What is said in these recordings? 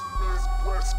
Midwest.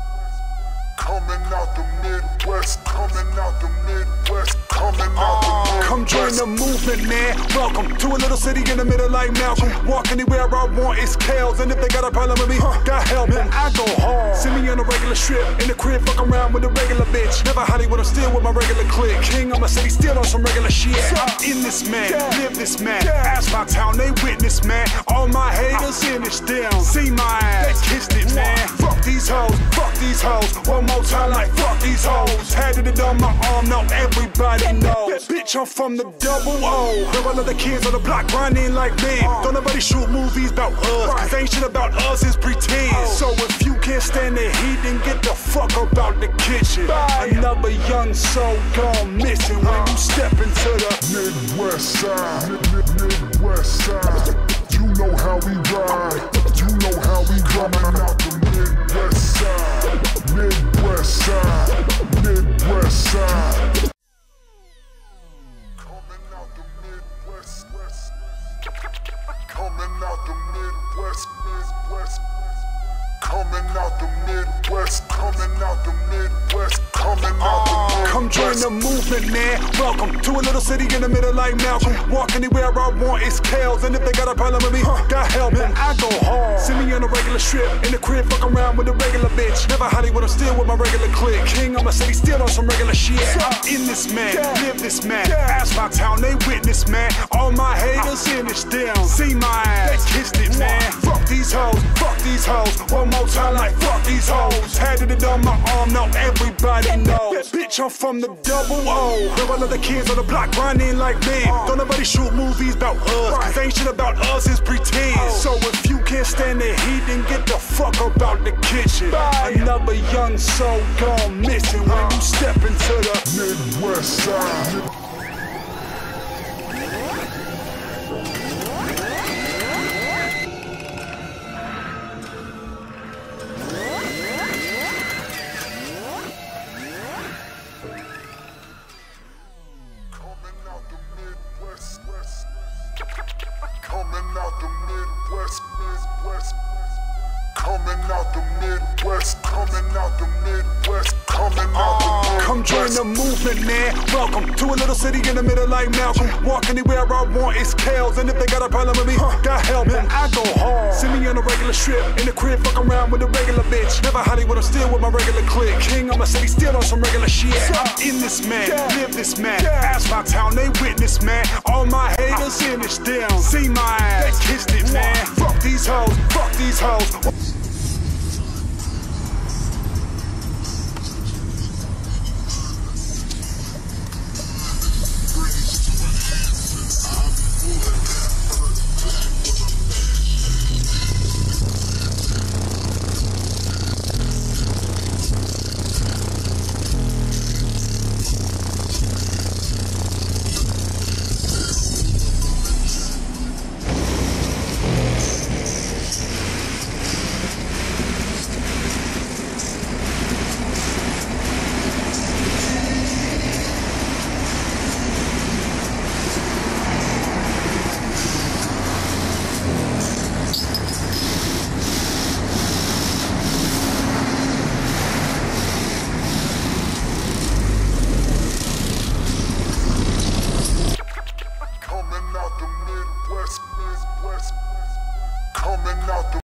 Coming out the Midwest, coming out the Midwest, coming out the Midwest. Come join the movement, man. Welcome to a little city in the middle like Malcolm. Walk anywhere I want, it's Kales. And if they got a problem with me, God help me. I go hard. Me a regular strip. In the crib, fuck around with a regular bitch. Never Hollywood, I'm still with my regular clique. King city, still on some regular shit. I'm in this man, live this man. Ask my town, they witness, man. All my haters in this down. See my ass, kissed it, man. Fuck these hoes, fuck these hoes. One more time, like fuck these hoes. Had it on my arm, now everybody knows. Bitch, I'm from the double O. Where all of the kids on the block grinding like men. Uh. Don't nobody shoot movies about us, cause ain't shit about us is pretend. Oh. So if you can't stand the heat, then get the fuck up out the kitchen. Another young soul gone missing when you step into the Midwest side, Mid- Mid- Midwest side. You know how we ride, you know how we coming out the Midwest side, Midwest side, Midwest side. Coming out the Midwest, West. Coming out the Midwest, Midwest. Coming out the Midwest, coming out the Midwest, coming out the uh, Midwest. Come join the movement, man. Welcome to a little city in the middle like Malcolm. Walk anywhere I want, it's Kales. And if they got a problem with me, God help me. I go hard. See me on a regular strip. In the crib, fuck around with a regular bitch. Never Hollywood, I'm still with my regular clique. King on my city, still on some regular shit. I'm in this man, live this man. Ask my town, they witness, man. All my haters uh. in this down. See my ass, they kissed it, man. Fuck these hoes, fuck these hoes. One more time, like it on my arm, now everybody knows. Bitch, I'm from the double O. Where all of the kids on the block grinding like me. Don't nobody shoot movies about us, cause ain't shit about us is pretend. So if you can't stand the heat, then get the fuck up out the kitchen. Another young soul gone missing when Midwest, coming out the Midwest, coming out the ah, Midwest. Come join the movement, man. Welcome to a little city in the middle like Malcolm. Walk anywhere I want, it's Kales. And if they got a problem with me, God help me. I go hard. See me on a regular strip. In the crib, fuck around with a regular bitch. Never Hollywood, I'm still with my regular clique. King on my city, still on some regular shit. I'm in this man, live this man. Ask my town, they witness, man. All my haters in this down. See my ass, they kissed it, man. Fuck these hoes, fuck these hoes.